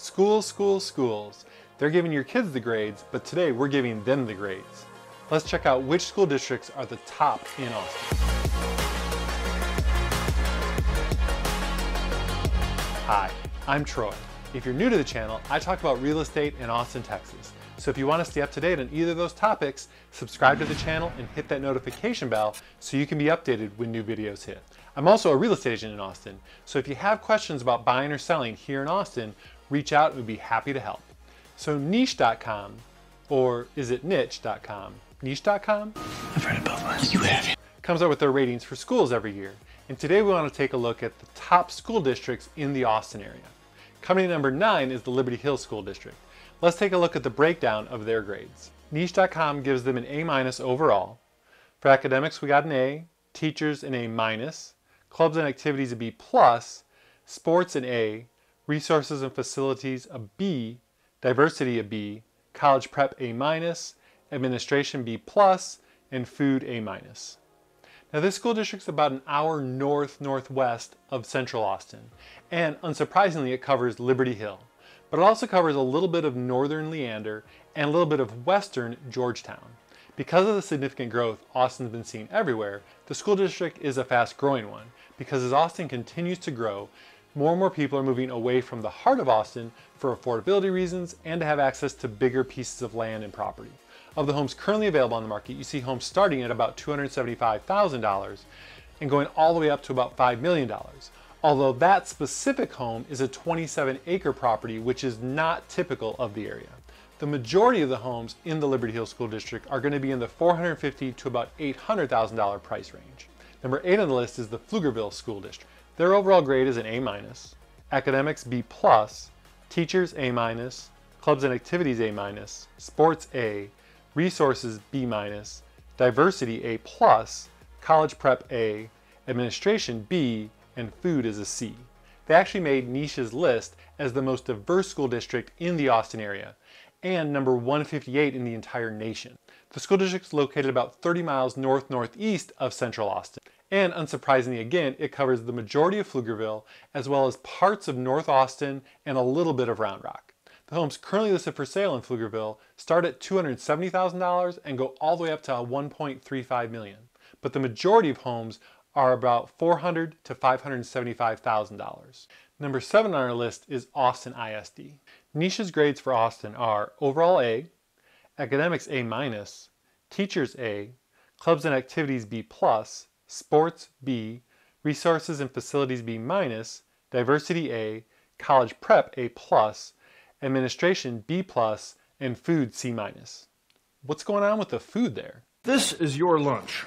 Schools, school, schools. They're giving your kids the grades, but today we're giving them the grades. Let's check out which school districts are the top in Austin. Hi, I'm Troy. If you're new to the channel, I talk about real estate in Austin, Texas. So if you want to stay up to date on either of those topics, subscribe to the channel and hit that notification bell so you can be updated when new videos hit. I'm also a real estate agent in Austin, so if you have questions about buying or selling here in Austin, reach out we'd be happy to help. So niche.com, or is it niche.com? Niche.com? I've read about one. You have. Comes out with their ratings for schools every year. And today we want to take a look at the top school districts in the Austin area. Coming in number nine is the Liberty Hills School District. Let's take a look at the breakdown of their grades. Niche.com gives them an A minus overall. For academics, we got an A, teachers an A minus, clubs and activities a B plus, sports an A, resources and facilities a B, diversity a B, college prep A minus, administration B plus, and food A minus. Now this school district's about an hour north northwest of central Austin, and unsurprisingly it covers Liberty Hill, but it also covers a little bit of northern Leander and a little bit of western Georgetown. Because of the significant growth Austin's been seeing everywhere, the school district is a fast growing one, because as Austin continues to grow, more and more people are moving away from the heart of Austin for affordability reasons and to have access to bigger pieces of land and property. Of the homes currently available on the market, you see homes starting at about $275,000 and going all the way up to about $5 million. Although that specific home is a 27 acre property, which is not typical of the area. The majority of the homes in the Liberty Hill School District are going to be in the $450 to about $800,000 price range. Number eight on the list is the Pflugerville School District. Their overall grade is an A minus, academics B plus, teachers A minus, clubs and activities A minus, sports A, resources B minus, diversity A plus, college prep A, administration B, and food is a C. They actually made Niche's list as the most diverse school district in the Austin area and number 158 in the entire nation. The school district is located about 30 miles north-northeast of central Austin. And unsurprisingly again, it covers the majority of Pflugerville, as well as parts of North Austin and a little bit of Round Rock. The homes currently listed for sale in Pflugerville start at $270,000 and go all the way up to 1.35 million. But the majority of homes are about 400 to $575,000. Number seven on our list is Austin ISD. Niche's grades for Austin are overall A, academics A minus, teachers A, clubs and activities B plus, sports B, resources and facilities B minus, diversity A, college prep A plus, administration B plus, and food C minus. What's going on with the food there? This is your lunch.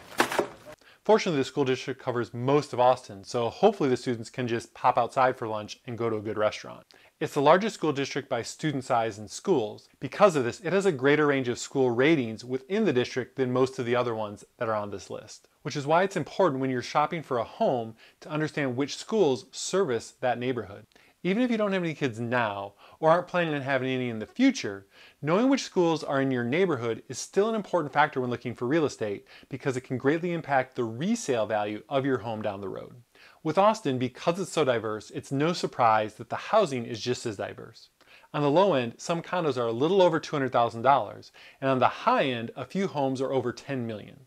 Fortunately, the school district covers most of Austin, so hopefully the students can just pop outside for lunch and go to a good restaurant. It's the largest school district by student size in schools. Because of this, it has a greater range of school ratings within the district than most of the other ones that are on this list. Which is why it's important when you're shopping for a home to understand which schools service that neighborhood. Even if you don't have any kids now or aren't planning on having any in the future, knowing which schools are in your neighborhood is still an important factor when looking for real estate because it can greatly impact the resale value of your home down the road. With Austin, because it's so diverse, it's no surprise that the housing is just as diverse. On the low end, some condos are a little over $200,000, and on the high end, a few homes are over 10 million.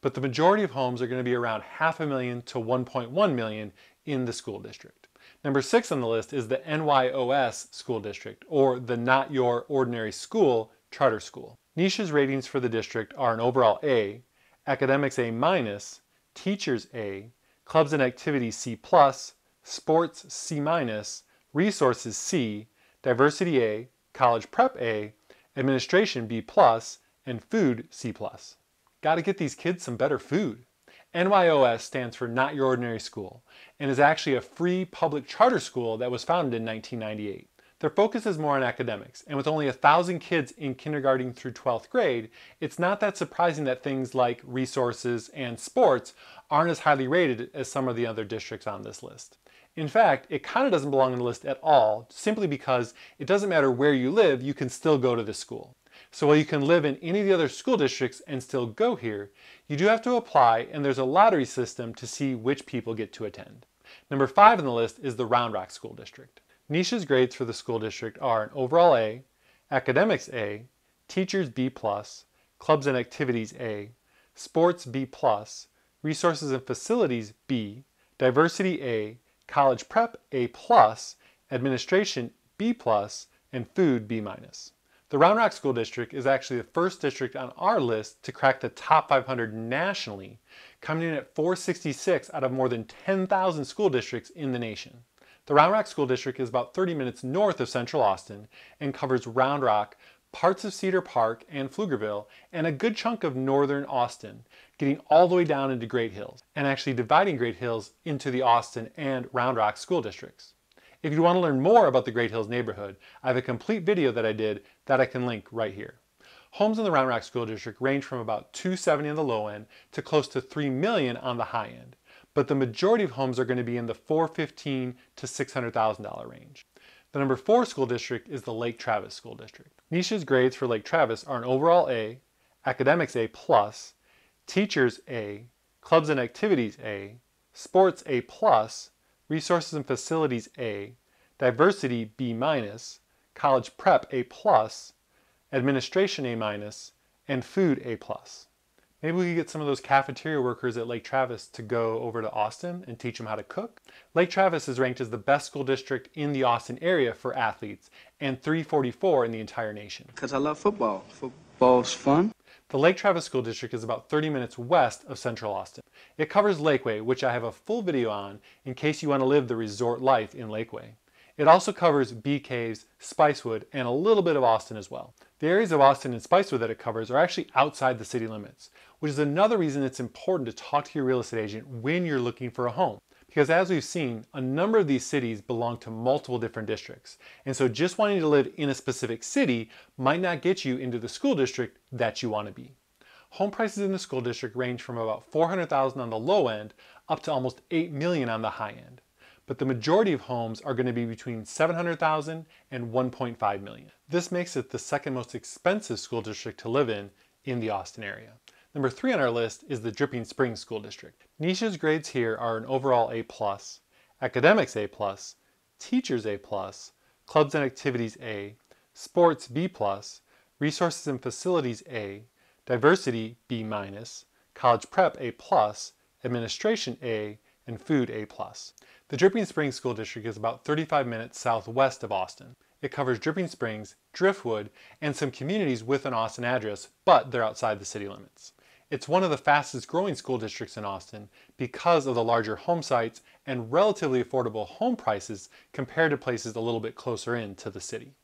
But the majority of homes are going to be around half a million to 1.1 million in the school district. Number six on the list is the NYOS school district, or the Not Your Ordinary School charter school. Niche's ratings for the district are an overall A, academics A minus, teachers A, clubs and activities C plus, sports C minus, resources C, diversity A, college prep A, administration B plus, and food C plus. Gotta get these kids some better food. NYOS stands for Not Your Ordinary School and is actually a free public charter school that was founded in 1998. Their focus is more on academics, and with only a thousand kids in kindergarten through 12th grade, it's not that surprising that things like resources and sports aren't as highly rated as some of the other districts on this list. In fact, it kind of doesn't belong on the list at all, simply because it doesn't matter where you live, you can still go to this school. So while you can live in any of the other school districts and still go here, you do have to apply and there's a lottery system to see which people get to attend. Number five on the list is the Round Rock School District. Niche's grades for the school district are an overall A, academics A, teachers B+, clubs and activities A, sports B+, resources and facilities B, diversity A, college prep A+, administration B+, and food B-. The Round Rock School District is actually the first district on our list to crack the top 500 nationally, coming in at 466 out of more than 10,000 school districts in the nation. The Round Rock School District is about 30 minutes north of Central Austin and covers Round Rock, parts of Cedar Park and Pflugerville, and a good chunk of northern Austin, getting all the way down into Great Hills, and actually dividing Great Hills into the Austin and Round Rock school districts. If you want to learn more about the Great Hills neighborhood, I have a complete video that I did that I can link right here. Homes in the Round Rock School District range from about 270 on the low end to close to 3 million on the high end, but the majority of homes are going to be in the 415 to $600,000 range. The number four school district is the Lake Travis School District. Niche's grades for Lake Travis are an overall A, academics A+, teachers A, clubs and activities A, sports A+, Resources and Facilities A, Diversity B-, minus, College Prep A+, Administration A-, and Food A+. Maybe we could get some of those cafeteria workers at Lake Travis to go over to Austin and teach them how to cook. Lake Travis is ranked as the best school district in the Austin area for athletes and 344 in the entire nation. Because I love football. Football's fun. The Lake Travis School District is about 30 minutes west of central Austin. It covers Lakeway, which I have a full video on in case you want to live the resort life in Lakeway. It also covers Bee Caves, Spicewood, and a little bit of Austin as well. The areas of Austin and Spicewood that it covers are actually outside the city limits, which is another reason it's important to talk to your real estate agent when you're looking for a home. Because as we've seen, a number of these cities belong to multiple different districts. And so just wanting to live in a specific city might not get you into the school district that you want to be. Home prices in the school district range from about 400,000 on the low end up to almost 8 million on the high end. But the majority of homes are going to be between 700,000 and 1.5 million. This makes it the second most expensive school district to live in in the Austin area. Number three on our list is the Dripping Springs School District. Niche's grades here are an overall A+, academics A+, teachers A+, clubs and activities A, sports B+, resources and facilities A, diversity B-, college prep A+, administration A, and food A+. The Dripping Springs School District is about 35 minutes southwest of Austin. It covers Dripping Springs, Driftwood, and some communities with an Austin address, but they're outside the city limits. It's one of the fastest growing school districts in Austin because of the larger home sites and relatively affordable home prices compared to places a little bit closer in to the city.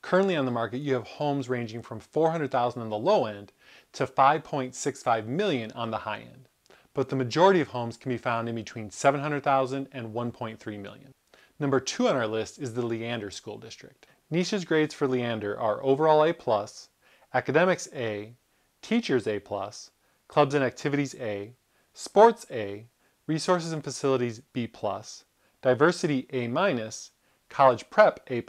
Currently on the market, you have homes ranging from 400,000 on the low end to 5.65 million on the high end. But the majority of homes can be found in between 700,000 and 1.3 million. Number two on our list is the Leander School District. Niche's grades for Leander are overall A+, academics A, teachers A+, Clubs and Activities A, Sports A, Resources and Facilities B+, Diversity A-, College Prep A+,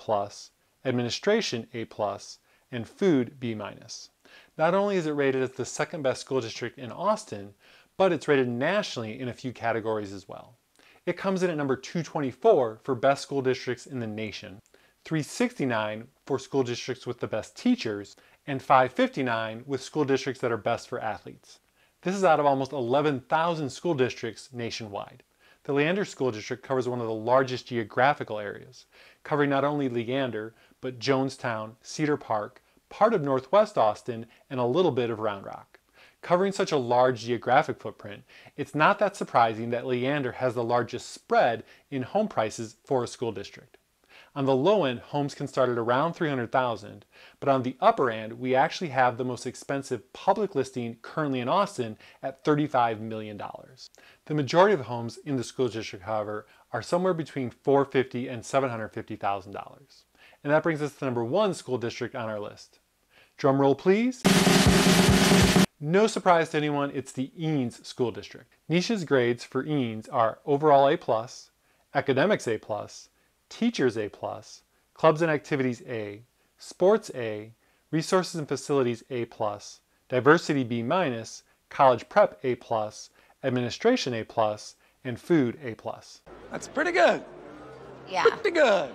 Administration A+, and Food B-. Not only is it rated as the second best school district in Austin, but it's rated nationally in a few categories as well. It comes in at number 224 for best school districts in the nation, 369 for school districts with the best teachers, and 559 with school districts that are best for athletes. This is out of almost 11,000 school districts nationwide. The Leander School District covers one of the largest geographical areas, covering not only Leander, but Jonestown, Cedar Park, part of Northwest Austin, and a little bit of Round Rock. Covering such a large geographic footprint, it's not that surprising that Leander has the largest spread in home prices for a school district. On the low end, homes can start at around 300,000, but on the upper end, we actually have the most expensive public listing currently in Austin at $35 million. The majority of homes in the school district, however, are somewhere between $450,000 and $750,000. And that brings us to number one school district on our list. Drum roll, please. No surprise to anyone, it's the Eanes School District. Niche's grades for Eanes are overall A+, academics A+, Teachers A+, Clubs and Activities A, Sports A, Resources and Facilities A+, Diversity B-, College Prep A+, Administration A+, and Food A+. That's pretty good. Yeah. Pretty good.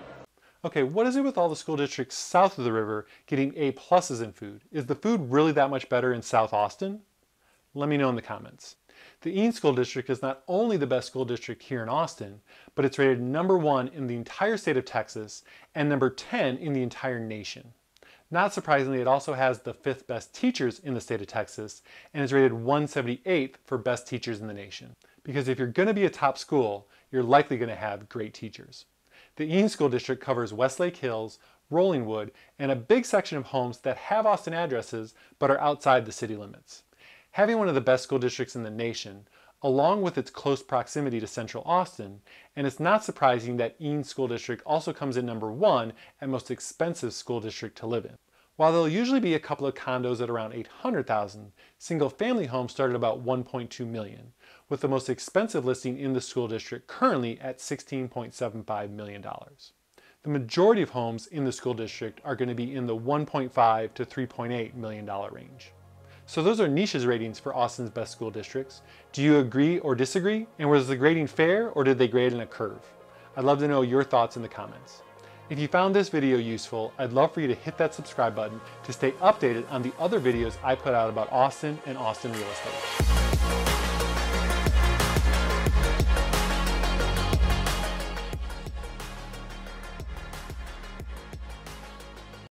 Okay, what is it with all the school districts south of the river getting A pluses in food? Is the food really that much better in South Austin? Let me know in the comments. The Eanes School District is not only the best school district here in Austin, but it's rated number one in the entire state of Texas and number 10 in the entire nation. Not surprisingly, it also has the fifth best teachers in the state of Texas and is rated 178th for best teachers in the nation. Because if you're going to be a top school, you're likely going to have great teachers. The Eanes School District covers Westlake Hills, Rollingwood, and a big section of homes that have Austin addresses but are outside the city limits. Having one of the best school districts in the nation, along with its close proximity to central Austin, and it's not surprising that Eanes School District also comes in number one at most expensive school district to live in. While there'll usually be a couple of condos at around 800,000, single family homes start at about 1.2 million, with the most expensive listing in the school district currently at $16.75 million. The majority of homes in the school district are going to be in the 1.5 to 3.8 million dollar range. So those are Niche's ratings for Austin's best school districts. Do you agree or disagree? And was the grading fair or did they grade in a curve? I'd love to know your thoughts in the comments. If you found this video useful, I'd love for you to hit that subscribe button to stay updated on the other videos I put out about Austin and Austin real estate.